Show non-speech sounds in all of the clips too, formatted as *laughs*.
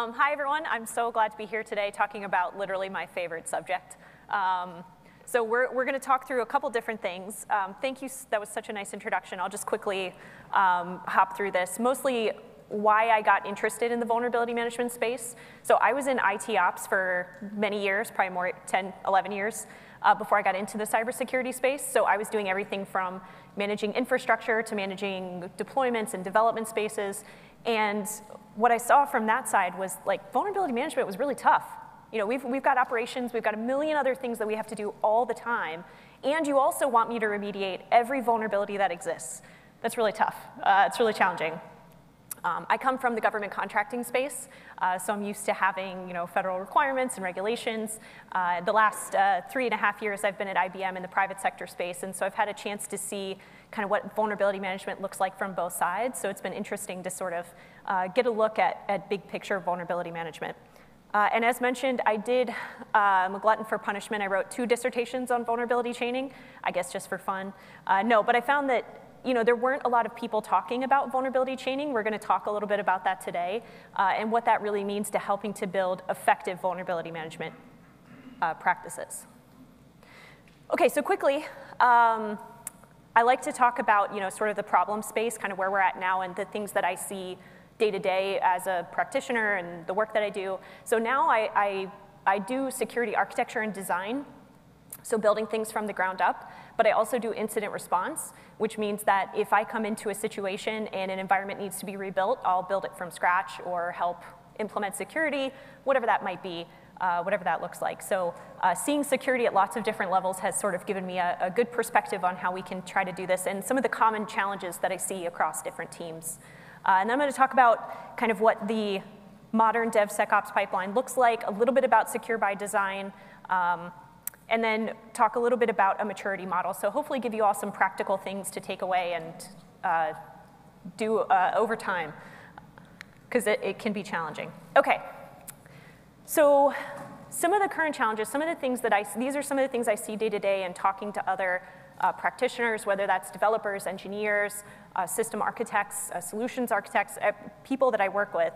Um, hi, everyone. I'm so glad to be here today talking about literally my favorite subject. Um, so we're, we're going to talk through a couple different things. Um, thank you. That was such a nice introduction. I'll just quickly um, hop through this. Mostly why I got interested in the vulnerability management space. So I was in IT ops for many years, probably more 10, 11 years, uh, before I got into the cybersecurity space. So I was doing everything from managing infrastructure to managing deployments and development spaces. And what I saw from that side was like vulnerability management was really tough. You know, we've, we've got operations, we've got a million other things that we have to do all the time, and you also want me to remediate every vulnerability that exists. That's really tough. Uh, it's really challenging. Um, I come from the government contracting space, uh, so I'm used to having you know, federal requirements and regulations. Uh, the last uh, three and a half years I've been at IBM in the private sector space, and so I've had a chance to see kind of what vulnerability management looks like from both sides, so it's been interesting to sort of uh, get a look at, at big picture vulnerability management. Uh, and as mentioned, I did, uh, I'm a glutton for punishment. I wrote two dissertations on vulnerability chaining, I guess just for fun. Uh, no, but I found that you know, there weren't a lot of people talking about vulnerability chaining. We're going to talk a little bit about that today uh, and what that really means to helping to build effective vulnerability management uh, practices. Okay, so quickly, um, I like to talk about you know, sort of the problem space, kind of where we're at now and the things that I see day to day as a practitioner and the work that I do. So now I, I, I do security architecture and design, so building things from the ground up, but I also do incident response, which means that if I come into a situation and an environment needs to be rebuilt, I'll build it from scratch or help implement security, whatever that might be, uh, whatever that looks like. So uh, seeing security at lots of different levels has sort of given me a, a, good perspective on how we can try to do this and some of the common challenges that I see across different teams. Uh, and I'm going to talk about kind of what the modern DevSecOps pipeline looks like, a little bit about secure by design, um, and then talk a little bit about a maturity model. So hopefully give you all some practical things to take away and uh, do uh, over time, because it, it can be challenging. Okay, so some of the current challenges, some of the things that I, these are some of the things I see day to day in talking to other uh, practitioners, whether that's developers, engineers, uh, system architects, uh, solutions architects, uh, people that I work with.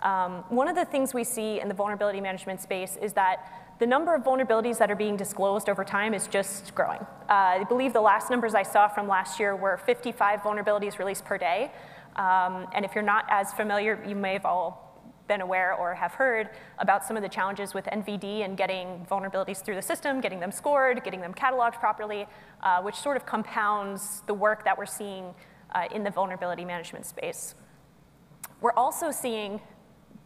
Um, one of the things we see in the vulnerability management space is that the number of vulnerabilities that are being disclosed over time is just growing. Uh, I believe the last numbers I saw from last year were 55 vulnerabilities released per day. Um, and if you're not as familiar, you may have all been aware or have heard about some of the challenges with NVD and getting vulnerabilities through the system, getting them scored, getting them cataloged properly, uh, which sort of compounds the work that we're seeing uh, in the vulnerability management space. We're also seeing,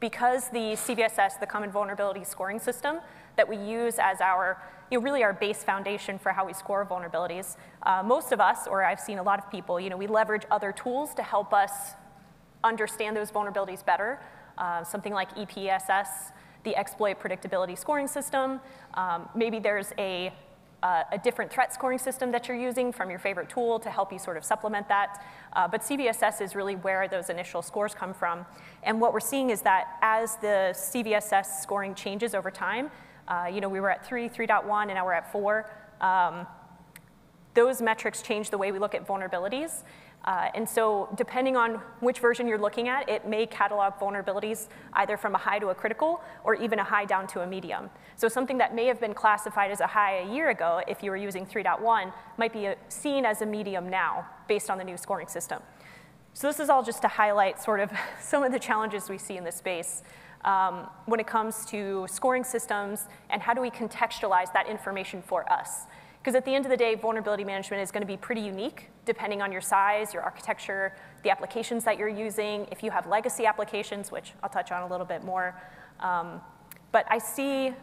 because the CVSS, the Common Vulnerability Scoring System, that we use as our, you know, really our base foundation for how we score vulnerabilities. Uh, most of us, or I've seen a lot of people, you know, we leverage other tools to help us understand those vulnerabilities better uh, something like EPSS, the exploit predictability scoring system. Um, maybe there's a, uh, a different threat scoring system that you're using from your favorite tool to help you sort of supplement that. Uh, but CVSS is really where those initial scores come from. And what we're seeing is that as the CVSS scoring changes over time, uh, you know, we were at 3, 3.1, and now we're at 4. Um, those metrics change the way we look at vulnerabilities. Uh, and so depending on which version you're looking at, it may catalog vulnerabilities either from a high to a critical or even a high down to a medium. So something that may have been classified as a high a year ago if you were using 3.1 might be a, seen as a medium now based on the new scoring system. So this is all just to highlight sort of *laughs* some of the challenges we see in this space um, when it comes to scoring systems and how do we contextualize that information for us. Because at the end of the day, vulnerability management is going to be pretty unique depending on your size, your architecture, the applications that you're using, if you have legacy applications, which I'll touch on a little bit more. Um, but I see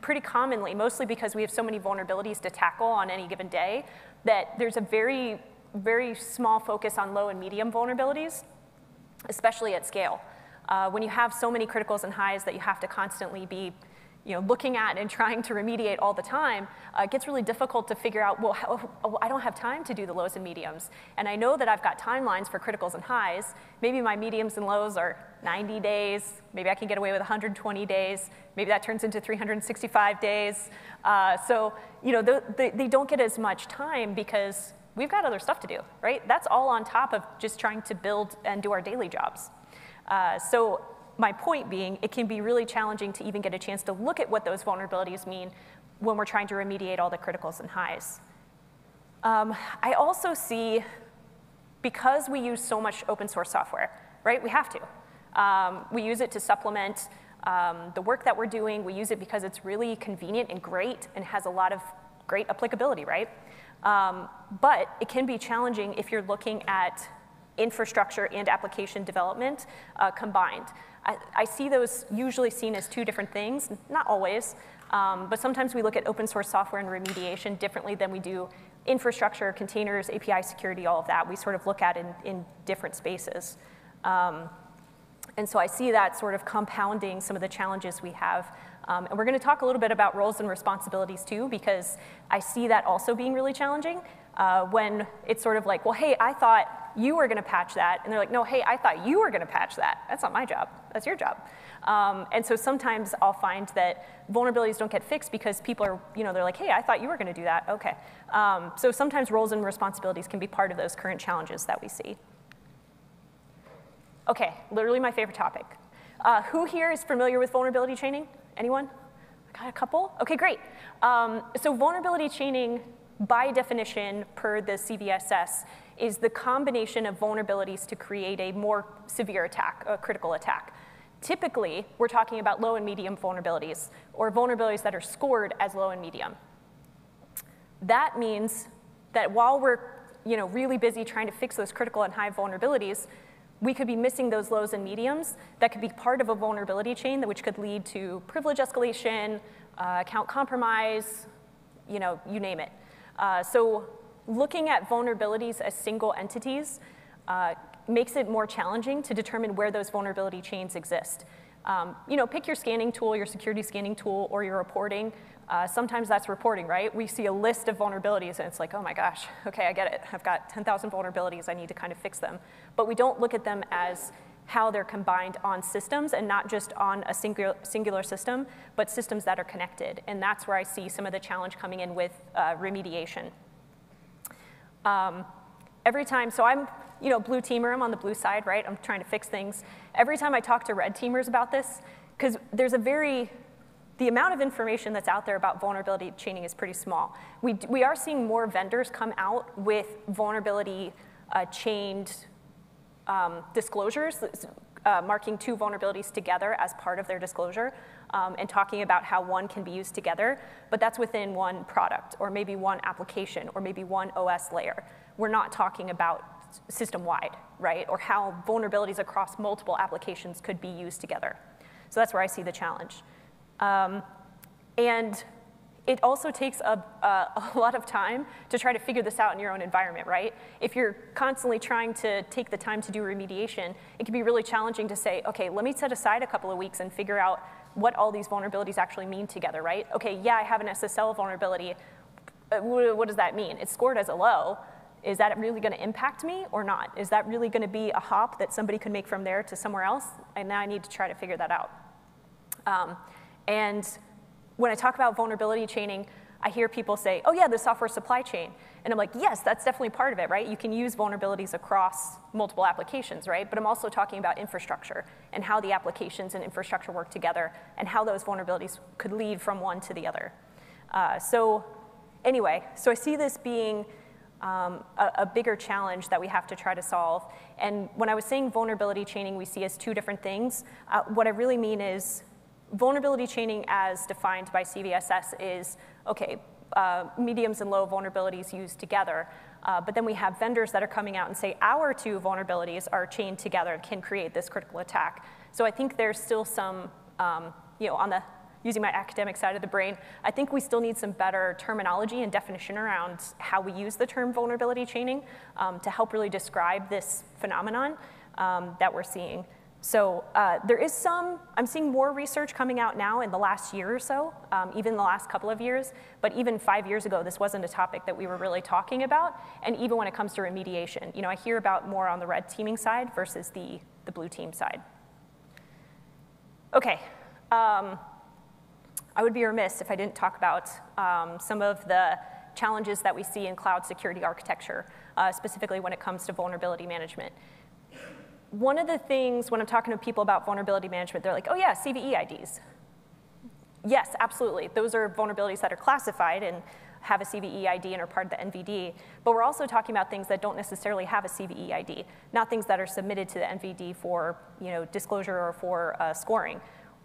pretty commonly, mostly because we have so many vulnerabilities to tackle on any given day, that there's a very, very small focus on low and medium vulnerabilities, especially at scale. Uh, when you have so many criticals and highs that you have to constantly be you know, looking at and trying to remediate all the time, uh, it gets really difficult to figure out, well, how, oh, I don't have time to do the lows and mediums. And I know that I've got timelines for criticals and highs. Maybe my mediums and lows are 90 days. Maybe I can get away with 120 days. Maybe that turns into 365 days. Uh, so, you know, they, they don't get as much time because we've got other stuff to do, right? That's all on top of just trying to build and do our daily jobs. Uh, so my point being, it can be really challenging to even get a chance to look at what those vulnerabilities mean when we're trying to remediate all the criticals and highs. Um, I also see, because we use so much open source software, right, we have to. Um, we use it to supplement um, the work that we're doing. We use it because it's really convenient and great and has a lot of great applicability, right? Um, but it can be challenging if you're looking at infrastructure and application development uh, combined. I, I, see those usually seen as two different things, not always, um, but sometimes we look at open source software and remediation differently than we do infrastructure, containers, API security, all of that. We sort of look at in, in different spaces. Um, and so I see that sort of compounding some of the challenges we have um, and we're going to talk a little bit about roles and responsibilities too, because I see that also being really challenging uh, when it's sort of like, well, hey, I thought you were going to patch that. And they're like, no, hey, I thought you were going to patch that. That's not my job. That's your job. Um, and so sometimes I'll find that vulnerabilities don't get fixed because people are, you know, they're like, hey, I thought you were going to do that. Okay. Um, so sometimes roles and responsibilities can be part of those current challenges that we see. Okay, literally my favorite topic. Uh, who here is familiar with vulnerability chaining? Anyone? I Got a couple? Okay, great. Um, so vulnerability chaining, by definition, per the CVSS, is the combination of vulnerabilities to create a more severe attack, a critical attack. Typically, we're talking about low and medium vulnerabilities, or vulnerabilities that are scored as low and medium. That means that while we're you know, really busy trying to fix those critical and high vulnerabilities, we could be missing those lows and mediums that could be part of a vulnerability chain which could lead to privilege escalation, uh, account compromise, you know, you name it. Uh, so looking at vulnerabilities as single entities uh, makes it more challenging to determine where those vulnerability chains exist. Um, you know, pick your scanning tool, your security scanning tool, or your reporting. Uh, sometimes that's reporting, right? We see a list of vulnerabilities and it's like, oh my gosh, okay, I get it. I've got 10,000 vulnerabilities, I need to kind of fix them. But we don't look at them as how they're combined on systems and not just on a singular, singular system, but systems that are connected. And that's where I see some of the challenge coming in with uh, remediation. Um, every time, so I'm, you know, blue teamer, I'm on the blue side, right? I'm trying to fix things. Every time I talk to red teamers about this, because there's a very the amount of information that's out there about vulnerability chaining is pretty small. We, we are seeing more vendors come out with vulnerability uh, chained um, disclosures, uh, marking two vulnerabilities together as part of their disclosure, um, and talking about how one can be used together, but that's within one product, or maybe one application, or maybe one OS layer. We're not talking about system-wide, right? Or how vulnerabilities across multiple applications could be used together. So that's where I see the challenge. Um, and it also takes a, *laughs* a, lot of time to try to figure this out in your own environment, right? If you're constantly trying to take the time to do remediation, it can be really challenging to say, okay, let me set aside a couple of weeks and figure out what all these vulnerabilities actually mean together, right? Okay, yeah, I have an SSL vulnerability. Uh, what does that mean? It's scored as a low. Is that really gonna impact me or not? Is that really gonna be a hop that somebody could make from there to somewhere else? And now I need to try to figure that out. Um, and when I talk about vulnerability chaining, I hear people say, oh yeah, the software supply chain. And I'm like, yes, that's definitely part of it, right? You can use vulnerabilities across multiple applications, right? But I'm also talking about infrastructure and how the applications and infrastructure work together and how those vulnerabilities could lead from one to the other. Uh, so anyway, so I see this being um, a, a, bigger challenge that we have to try to solve. And when I was saying vulnerability chaining, we see as two different things. Uh, what I really mean is vulnerability chaining as defined by CVSS is, okay, uh, mediums and low vulnerabilities used together. Uh, but then we have vendors that are coming out and say our two vulnerabilities are chained together and can create this critical attack. So I think there's still some, um, you know, on the using my academic side of the brain, I think we still need some better terminology and definition around how we use the term vulnerability chaining um, to help really describe this phenomenon um, that we're seeing. So uh, there is some, I'm seeing more research coming out now in the last year or so, um, even the last couple of years, but even five years ago, this wasn't a topic that we were really talking about, and even when it comes to remediation. You know, I hear about more on the red teaming side versus the, the blue team side. Okay, um, I would be remiss if I didn't talk about um, some of the challenges that we see in cloud security architecture, uh, specifically when it comes to vulnerability management one of the things when I'm talking to people about vulnerability management, they're like, oh yeah, CVE IDs. Yes, absolutely. Those are vulnerabilities that are classified and have a CVE ID and are part of the NVD. But we're also talking about things that don't necessarily have a CVE ID, not things that are submitted to the NVD for you know, disclosure or for uh, scoring.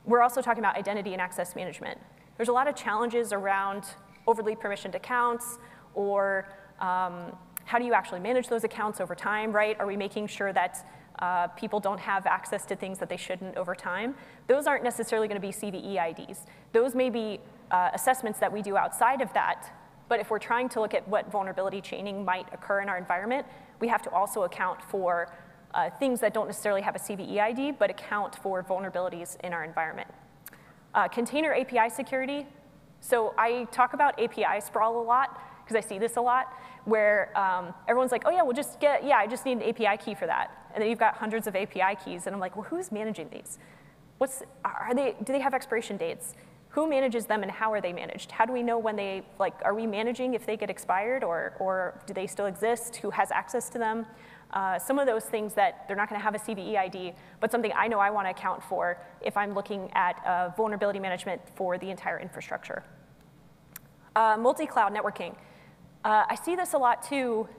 We're also talking about identity and access management. There's a lot of challenges around overly permissioned accounts or um, how do you actually manage those accounts over time, right? Are we making sure that uh, people don't have access to things that they shouldn't over time? Those aren't necessarily going to be CVE IDs. Those may be uh, assessments that we do outside of that but if we're trying to look at what vulnerability chaining might occur in our environment, we have to also account for uh, things that don't necessarily have a CVE ID, but account for vulnerabilities in our environment. Uh, container API security. So I talk about API sprawl a lot, because I see this a lot, where um, everyone's like, oh yeah, we'll just get, yeah, I just need an API key for that. And then you've got hundreds of API keys, and I'm like, well, who's managing these? What's, are they, do they have expiration dates? who manages them and how are they managed? How do we know when they, like, are we managing if they get expired or, or do they still exist? Who has access to them? Uh, some of those things that they're not gonna have a CVE ID, but something I know I wanna account for if I'm looking at uh, vulnerability management for the entire infrastructure. Uh, Multi-cloud networking. Uh, I see this a lot too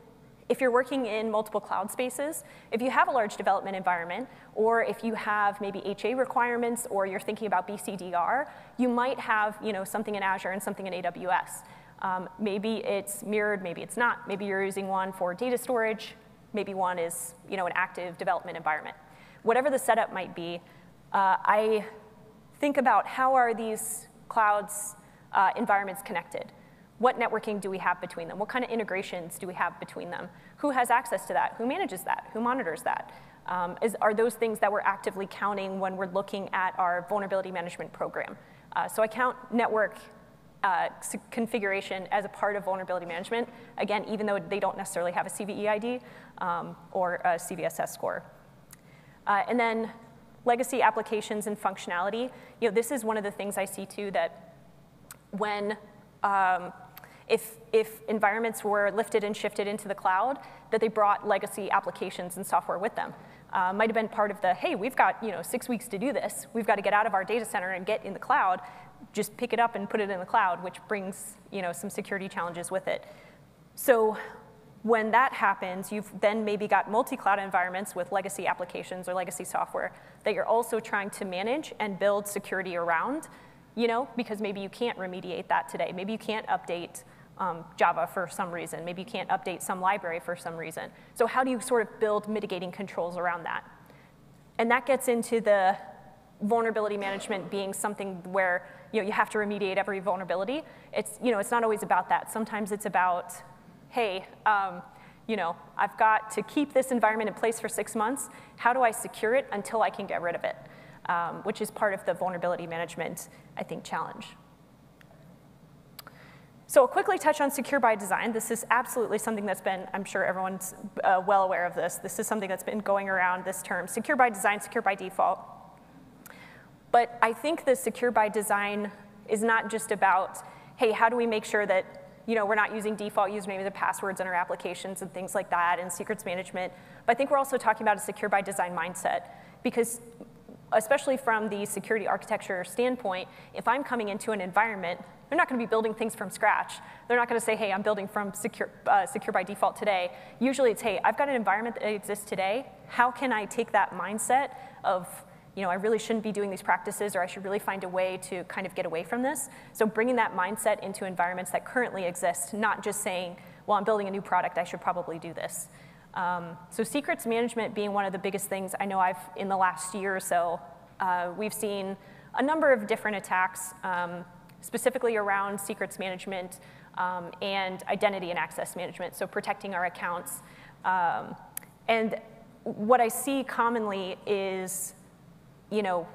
if you're working in multiple cloud spaces, if you have a large development environment, or if you have maybe HA requirements, or you're thinking about BCDR, you might have you know, something in Azure and something in AWS. Um, maybe it's mirrored, maybe it's not. Maybe you're using one for data storage, maybe one is you know, an active development environment. Whatever the setup might be, uh, I think about how are these clouds uh, environments connected? What networking do we have between them? What kind of integrations do we have between them? Who has access to that? Who manages that? Who monitors that? Um, is, are those things that we're actively counting when we're looking at our vulnerability management program? Uh, so I count network uh, configuration as a part of vulnerability management, again, even though they don't necessarily have a CVE ID um, or a CVSS score. Uh, and then legacy applications and functionality. You know, this is one of the things I see too that when um, if, if environments were lifted and shifted into the cloud, that they brought legacy applications and software with them. Uh, might have been part of the, hey, we've got you know, six weeks to do this. We've got to get out of our data center and get in the cloud. Just pick it up and put it in the cloud, which brings you know, some security challenges with it. So when that happens, you've then maybe got multi-cloud environments with legacy applications or legacy software that you're also trying to manage and build security around you know, because maybe you can't remediate that today. Maybe you can't update um, Java for some reason. Maybe you can't update some library for some reason. So how do you sort of build mitigating controls around that? And that gets into the vulnerability management being something where you, know, you have to remediate every vulnerability. It's, you know, it's not always about that. Sometimes it's about, hey, um, you know, I've got to keep this environment in place for six months. How do I secure it until I can get rid of it? um, which is part of the vulnerability management, I think, challenge. So I'll quickly touch on secure by design. This is absolutely something that's been, I'm sure everyone's uh, well aware of this. This is something that's been going around this term, secure by design, secure by default. But I think the secure by design is not just about, hey, how do we make sure that you know, we're not using default usernames and passwords in our applications and things like that and secrets management. But I think we're also talking about a secure by design mindset because especially from the security architecture standpoint, if I'm coming into an environment, they're not going to be building things from scratch. They're not going to say, hey, I'm building from secure, uh, secure by default today. Usually it's, hey, I've got an environment that exists today. How can I take that mindset of, you know, I really shouldn't be doing these practices or I should really find a way to kind of get away from this? So bringing that mindset into environments that currently exist, not just saying, well, I'm building a new product, I should probably do this. Um, so secrets management being one of the biggest things I know I've, in the last year or so, uh, we've seen a number of different attacks, um, specifically around secrets management um, and identity and access management, so protecting our accounts. Um, and what I see commonly is you know,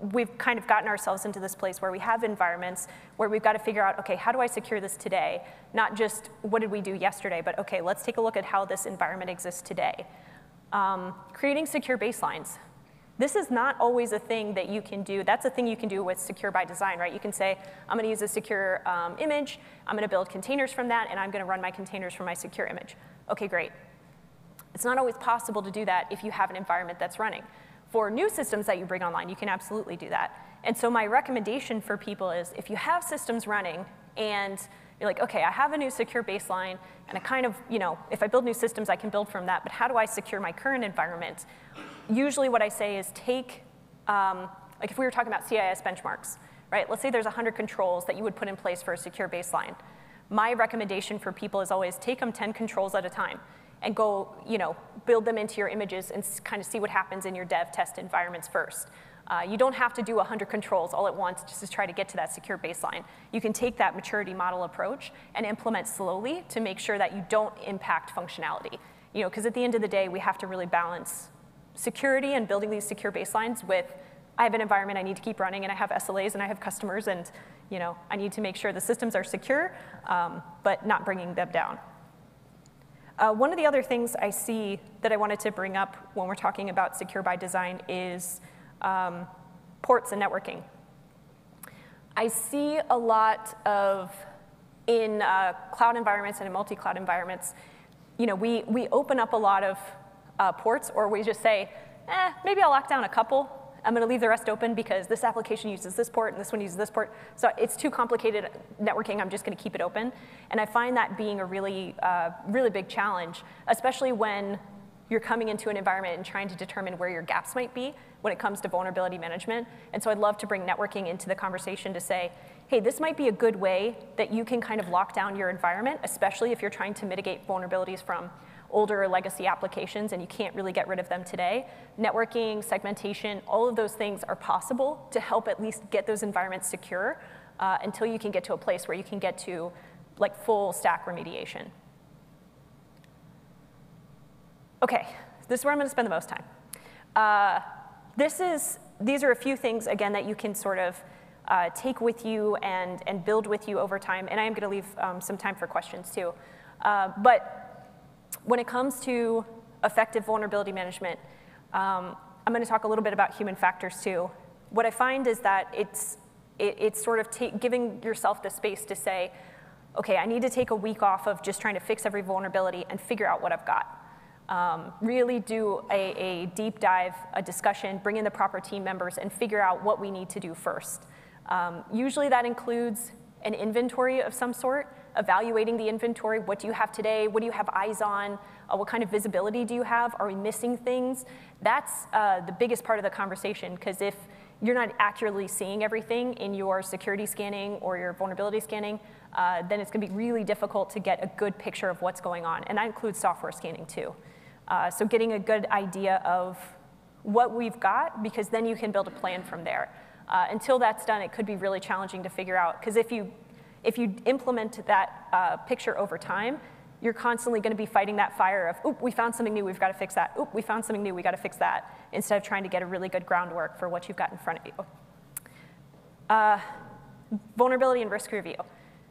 we've kind of gotten ourselves into this place where we have environments where we've got to figure out, okay, how do I secure this today? Not just what did we do yesterday, but okay, let's take a look at how this environment exists today. Um, creating secure baselines. This is not always a thing that you can do. That's a thing you can do with secure by design, right? You can say, I'm gonna use a secure um, image, I'm gonna build containers from that, and I'm gonna run my containers from my secure image. Okay, great. It's not always possible to do that if you have an environment that's running. For new systems that you bring online, you can absolutely do that. And so my recommendation for people is if you have systems running and you're like, okay, I have a new secure baseline, and I kind of, you know, if I build new systems, I can build from that, but how do I secure my current environment? Usually what I say is take, um, like if we were talking about CIS benchmarks, right? Let's say there's 100 controls that you would put in place for a secure baseline. My recommendation for people is always take them 10 controls at a time and go, you know, build them into your images and kind of see what happens in your dev test environments first. Uh, you don't have to do 100 controls all at once just to try to get to that secure baseline. You can take that maturity model approach and implement slowly to make sure that you don't impact functionality. You know, because at the end of the day, we have to really balance security and building these secure baselines with I have an environment I need to keep running and I have SLAs and I have customers and you know, I need to make sure the systems are secure, um, but not bringing them down. Uh, one of the other things I see that I wanted to bring up when we're talking about secure by design is um, ports and networking. I see a lot of, in uh, cloud environments and in multi-cloud environments, you know, we, we open up a lot of uh, ports or we just say, eh, maybe I'll lock down a couple. I'm gonna leave the rest open because this application uses this port and this one uses this port. So it's too complicated networking, I'm just gonna keep it open. And I find that being a really, uh, really big challenge, especially when you're coming into an environment and trying to determine where your gaps might be when it comes to vulnerability management. And so I'd love to bring networking into the conversation to say, hey, this might be a good way that you can kind of lock down your environment, especially if you're trying to mitigate vulnerabilities from older legacy applications and you can't really get rid of them today. Networking, segmentation, all of those things are possible to help at least get those environments secure uh, until you can get to a place where you can get to like full stack remediation. Okay, this is where I'm gonna spend the most time. Uh, this is, these are a few things, again, that you can sort of uh, take with you and, and build with you over time. And I am going to leave um, some time for questions too. Uh, but when it comes to effective vulnerability management, um, I'm going to talk a little bit about human factors too. What I find is that it's, it, it's sort of giving yourself the space to say, okay, I need to take a week off of just trying to fix every vulnerability and figure out what I've got um, really do a, a, deep dive, a discussion, bring in the proper team members, and figure out what we need to do first. Um, usually that includes an inventory of some sort, evaluating the inventory. What do you have today? What do you have eyes on? Uh, what kind of visibility do you have? Are we missing things? That's uh, the biggest part of the conversation, because if you're not accurately seeing everything in your security scanning or your vulnerability scanning, uh, then it's gonna be really difficult to get a good picture of what's going on. And that includes software scanning too. Uh, so getting a good idea of what we've got, because then you can build a plan from there. Uh, until that's done, it could be really challenging to figure out, because if you, if you implement that uh, picture over time, you're constantly going to be fighting that fire of, oop, we found something new, we've got to fix that. Oop, we found something new, we've got to fix that, instead of trying to get a really good groundwork for what you've got in front of you. Uh, vulnerability and risk review.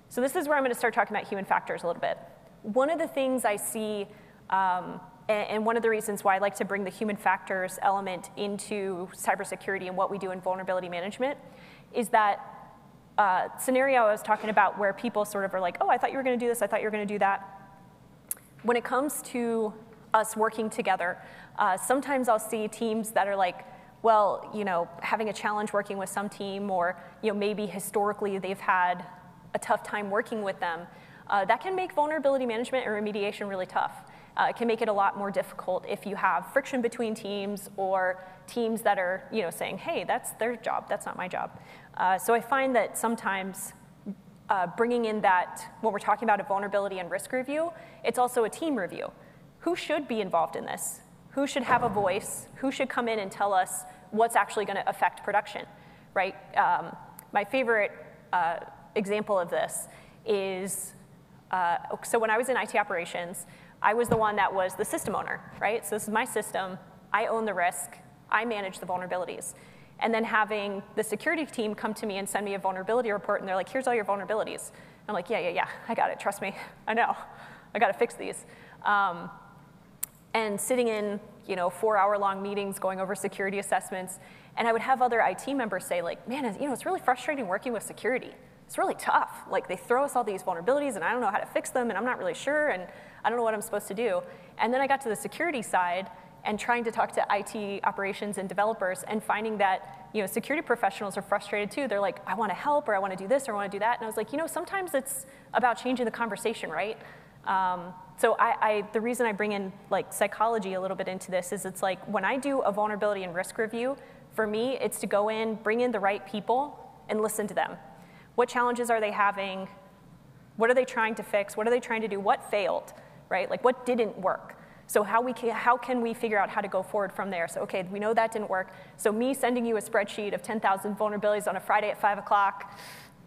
So this is where I'm going to start talking about human factors a little bit. One of the things I see um, and one of the reasons why I like to bring the human factors element into cybersecurity and what we do in vulnerability management is that uh, scenario I was talking about where people sort of are like, oh, I thought you were going to do this, I thought you were going to do that. When it comes to us working together, uh, sometimes I'll see teams that are like, well, you know, having a challenge working with some team, or you know, maybe historically they've had a tough time working with them. Uh, that can make vulnerability management and remediation really tough. Uh, can make it a lot more difficult if you have friction between teams or teams that are you know, saying, hey, that's their job, that's not my job. Uh, so I find that sometimes uh, bringing in that, when we're talking about a vulnerability and risk review, it's also a team review. Who should be involved in this? Who should have a voice? Who should come in and tell us what's actually going to affect production, right? Um, my favorite uh, example of this is, uh, so when I was in IT operations, I was the one that was the system owner, right? So this is my system. I own the risk. I manage the vulnerabilities. And then having the security team come to me and send me a vulnerability report, and they're like, here's all your vulnerabilities. I'm like, yeah, yeah, yeah, I got it, trust me. *laughs* I know, I gotta fix these. Um, and sitting in you know, four hour long meetings going over security assessments, and I would have other IT members say like, man, you know, it's really frustrating working with security. It's really tough. Like they throw us all these vulnerabilities and I don't know how to fix them and I'm not really sure and I don't know what I'm supposed to do. And then I got to the security side and trying to talk to IT operations and developers and finding that you know, security professionals are frustrated too. They're like, I want to help or I want to do this or I want to do that. And I was like, you know, sometimes it's about changing the conversation, right? Um, so I, I, the reason I bring in like psychology a little bit into this is it's like when I do a vulnerability and risk review, for me, it's to go in, bring in the right people, and listen to them. What challenges are they having? What are they trying to fix? What are they trying to do? What failed, right? Like what didn't work? So how, we can, how can we figure out how to go forward from there? So okay, we know that didn't work. So me sending you a spreadsheet of 10,000 vulnerabilities on a Friday at 5 o'clock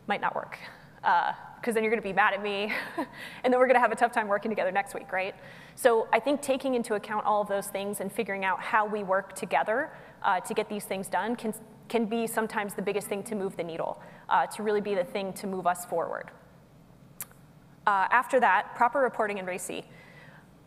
might not work. Because uh, then you're going to be mad at me, *laughs* and then we're going to have a tough time working together next week, right? So I think taking into account all of those things and figuring out how we work together uh, to get these things done can, can be sometimes the biggest thing to move the needle, uh, to really be the thing to move us forward. Uh, after that, proper reporting and RACI.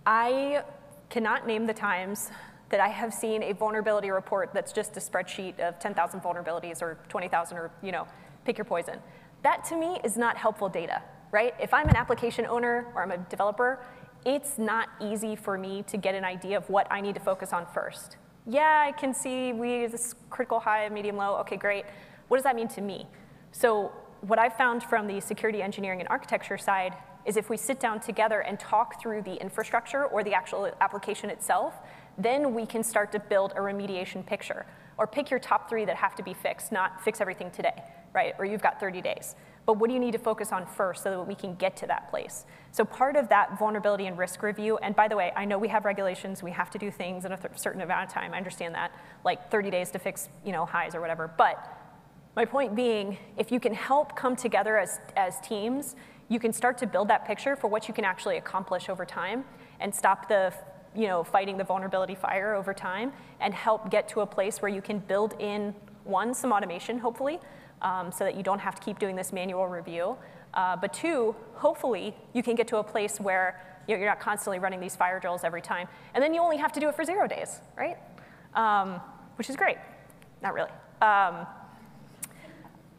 I cannot name the times that I have seen a vulnerability report that's just a spreadsheet of 10,000 vulnerabilities or 20,000 or, you know, pick your poison. That to me is not helpful data, right? If I'm an application owner or I'm a developer, it's not easy for me to get an idea of what I need to focus on first. Yeah, I can see we this critical high, medium, low. Okay, great. What does that mean to me? So what I've found from the security engineering and architecture side is if we sit down together and talk through the infrastructure or the actual application itself, then we can start to build a remediation picture. Or pick your top three that have to be fixed, not fix everything today, right? Or you've got 30 days. But what do you need to focus on first so that we can get to that place? So part of that vulnerability and risk review, and by the way, I know we have regulations, we have to do things in a certain amount of time, I understand that, like 30 days to fix you know, highs or whatever, but my point being, if you can help come together as, as teams you can start to build that picture for what you can actually accomplish over time and stop the you know, fighting the vulnerability fire over time and help get to a place where you can build in, one, some automation, hopefully, um, so that you don't have to keep doing this manual review. Uh, but two, hopefully, you can get to a place where you are not constantly running these fire drills every time. And then you only have to do it for zero days, right? Um, which is great. Not really. Um,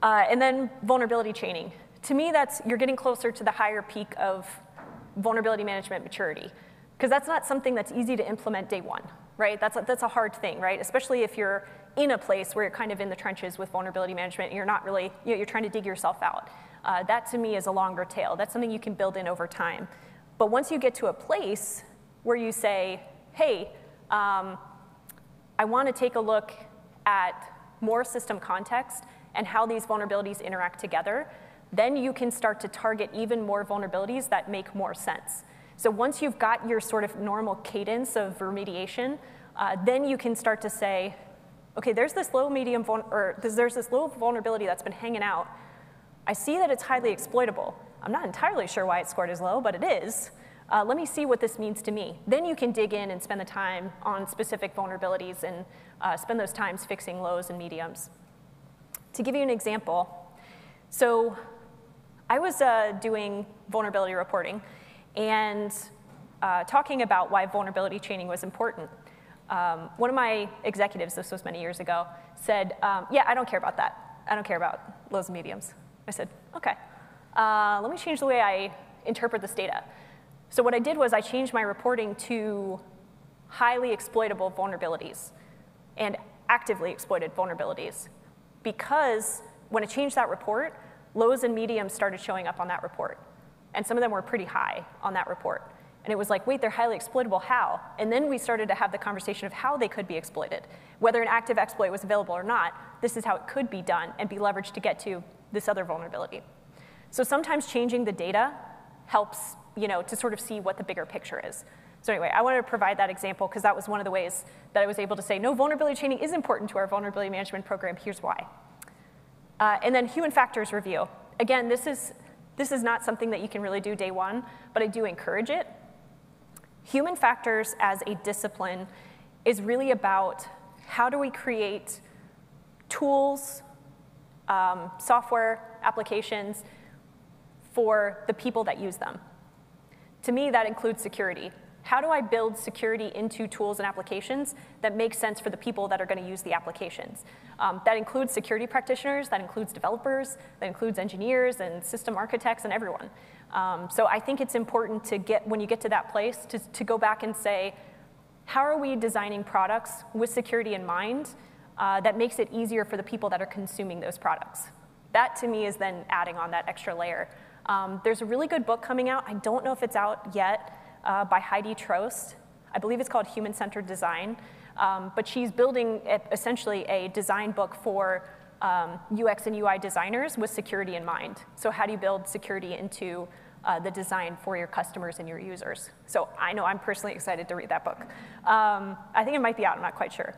uh, and then vulnerability chaining to me, that's you're getting closer to the higher peak of vulnerability management maturity. Because that's not something that's easy to implement day one, right? That's a, that's a hard thing, right? Especially if you're in a place where you're kind of in the trenches with vulnerability management and you're not really, you know, you're trying to dig yourself out. Uh, that to me is a longer tail. That's something you can build in over time. But once you get to a place where you say, hey, um, I want to take a look at more system context and how these vulnerabilities interact together, then you can start to target even more vulnerabilities that make more sense. So once you've got your sort of normal cadence of remediation, uh, then you can start to say, okay, there's this low medium, or there's this low vulnerability that's been hanging out. I see that it's highly exploitable. I'm not entirely sure why it's scored as low, but it is. Uh, let me see what this means to me. Then you can dig in and spend the time on specific vulnerabilities and uh, spend those times fixing lows and mediums. To give you an example, so I was uh, doing vulnerability reporting and uh, talking about why vulnerability chaining was important. Um, one of my executives, this was many years ago, said, um, yeah, I don't care about that. I don't care about lows and mediums. I said, okay, uh, let me change the way I interpret this data. So what I did was I changed my reporting to highly exploitable vulnerabilities and actively exploited vulnerabilities because when I changed that report, lows and mediums started showing up on that report. And some of them were pretty high on that report. And it was like, wait, they're highly exploitable, how? And then we started to have the conversation of how they could be exploited. Whether an active exploit was available or not, this is how it could be done and be leveraged to get to this other vulnerability. So sometimes changing the data helps you know, to sort of see what the bigger picture is. So anyway, I wanted to provide that example because that was one of the ways that I was able to say, no, vulnerability chaining is important to our vulnerability management program, here's why. Uh, and then human factors review. Again, this is, this is not something that you can really do day one, but I do encourage it. Human factors as a discipline is really about how do we create tools, um, software, applications for the people that use them. To me, that includes security. How do I build security into tools and applications that make sense for the people that are going to use the applications? Um, that includes security practitioners, that includes developers, that includes engineers and system architects and everyone. Um, so I think it's important to get, when you get to that place, to, to go back and say, how are we designing products with security in mind uh, that makes it easier for the people that are consuming those products? That to me is then adding on that extra layer. Um, there's a really good book coming out. I don't know if it's out yet uh, by Heidi Trost. I believe it's called Human Centered Design. Um, but she's building essentially a design book for um, UX and UI designers with security in mind. So how do you build security into uh, the design for your customers and your users? So I know I'm personally excited to read that book. Um, I think it might be out, I'm not quite sure.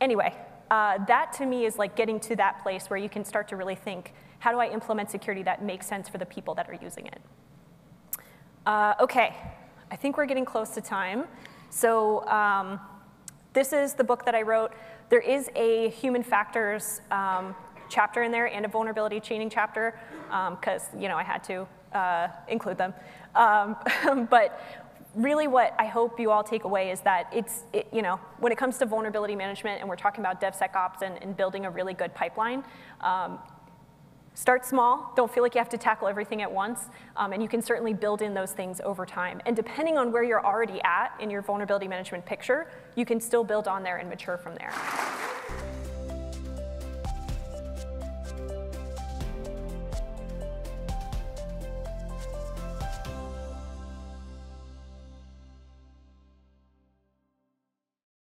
Anyway, uh, that to me is like getting to that place where you can start to really think, how do I implement security that makes sense for the people that are using it? Uh, okay, I think we're getting close to time. So um, this is the book that I wrote. There is a human factors um, chapter in there and a vulnerability chaining chapter because um, you know I had to uh, include them. Um, *laughs* but really what I hope you all take away is that it's, it, you know, when it comes to vulnerability management and we're talking about DevSecOps and, and building a really good pipeline, um, Start small, don't feel like you have to tackle everything at once, um, and you can certainly build in those things over time. And depending on where you're already at in your vulnerability management picture, you can still build on there and mature from there.